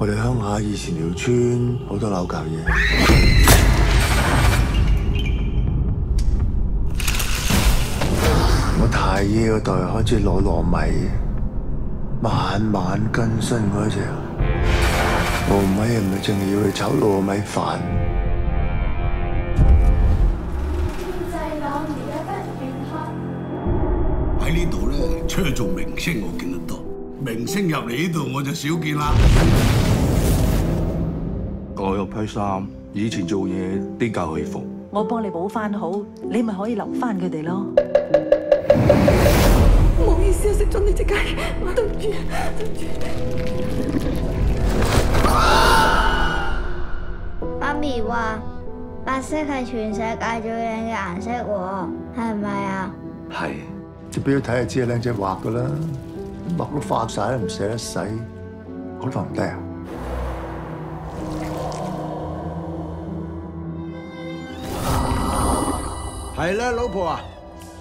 我哋乡下以前條村好多扭教嘢，我太爺嗰代開始攞糯米，慢慢更新嗰只。糯米唔係淨係要去炒糯米飯。喺呢度咧，出去做明星我見得多，明星入嚟呢度我就少見啦。我有批衫，以前做嘢啲教起服，我幫你補翻好，你咪可以留翻佢哋咯。唔好意思啊，食咗你隻雞，對唔住，對唔住。媽咪話白色係全世界最靚嘅顏色喎，係咪啊？係，隻表睇下知係靚仔畫噶啦，畫到花晒都唔捨得洗，嗰度唔得啊！係啦，老婆啊，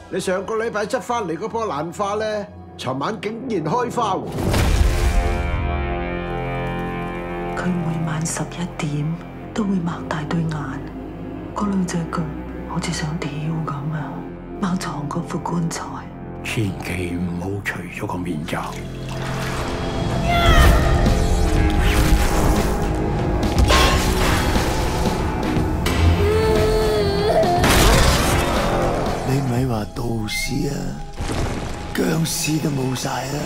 你上個禮拜執翻嚟嗰棵蘭花咧，尋晚竟然開花喎！佢每晚十一點都會擘大對眼，嗰兩隻腳好似想跳咁啊！貓藏嗰副棺材，千祈唔好除咗個面罩。你咪話道士啊，僵尸都冇晒啦！